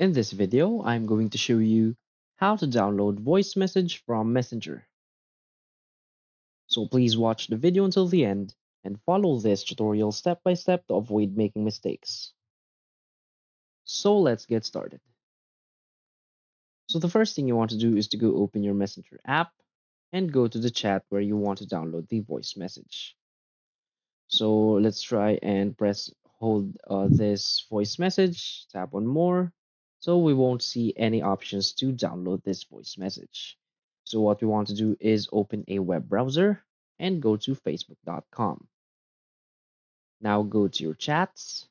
In this video, I'm going to show you how to download voice message from Messenger. So please watch the video until the end and follow this tutorial step by step to avoid making mistakes. So let's get started. So the first thing you want to do is to go open your Messenger app and go to the chat where you want to download the voice message. So let's try and press hold uh, this voice message, tap on more, so we won't see any options to download this voice message. So what we want to do is open a web browser and go to facebook.com. Now go to your chats.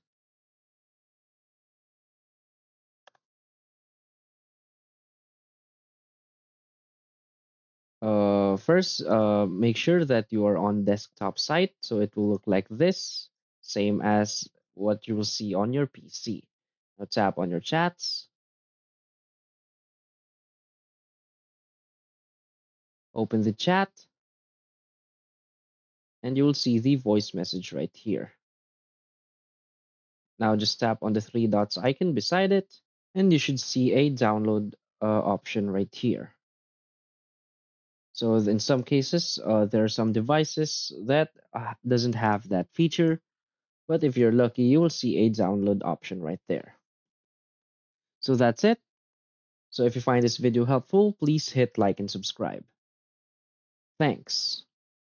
Uh, first, uh, make sure that you are on desktop site so it will look like this, same as what you will see on your PC. Now tap on your chats. Open the chat. And you will see the voice message right here. Now just tap on the three dots icon beside it, and you should see a download uh, option right here. So in some cases, uh, there are some devices that uh, doesn't have that feature, but if you're lucky, you will see a download option right there. So that's it. So if you find this video helpful, please hit like and subscribe. Thanks.